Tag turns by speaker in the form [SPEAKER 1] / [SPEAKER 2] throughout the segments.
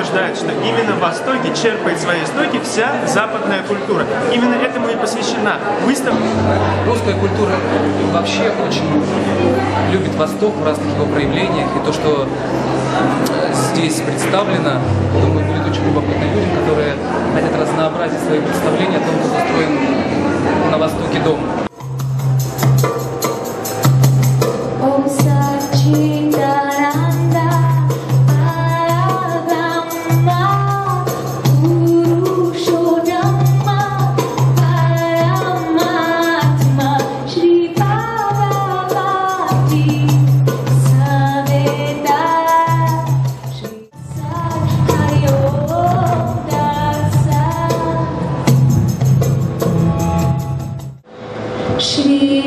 [SPEAKER 1] Утверждают, что именно в Востоке черпает свои истоки вся западная культура. Именно этому и посвящена выставка.
[SPEAKER 2] Русская культура вообще очень любит Восток в разных его проявлениях. И то, что здесь представлено, думаю, будет очень любопытно людям, которые хотят разнообразить свои представления о том,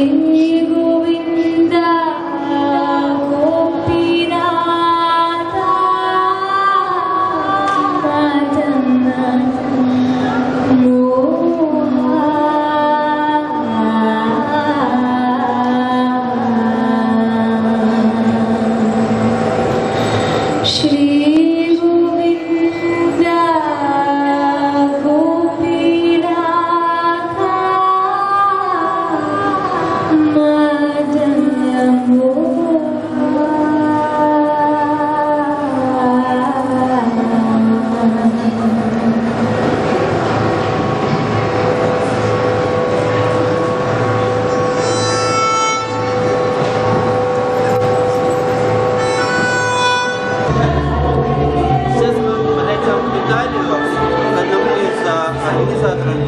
[SPEAKER 3] にご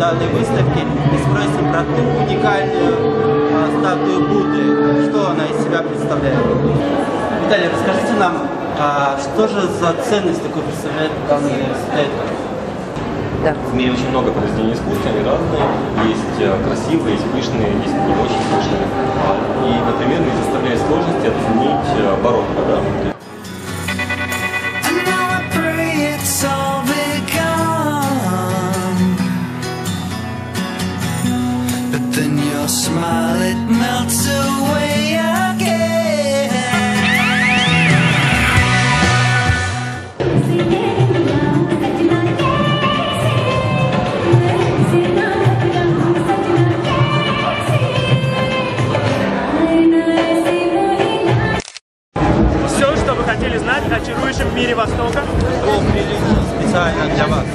[SPEAKER 3] данной выставки и спросим про ту уникальную а, статую Будды. Что она из себя представляет? Виталий, расскажите нам, а, что же за ценность такой представляет данная статуя?
[SPEAKER 4] В мире очень много произведений искусства, они разные. Есть э, красивые, есть пышные, есть не очень пышные. А, И, например, мне заставляет сложности оценить э, барокко. Да?
[SPEAKER 5] Your smile, it melts away again.
[SPEAKER 1] Все, что вы хотели знать о чарующем мире Востока,
[SPEAKER 3] Был придуман специально для вас.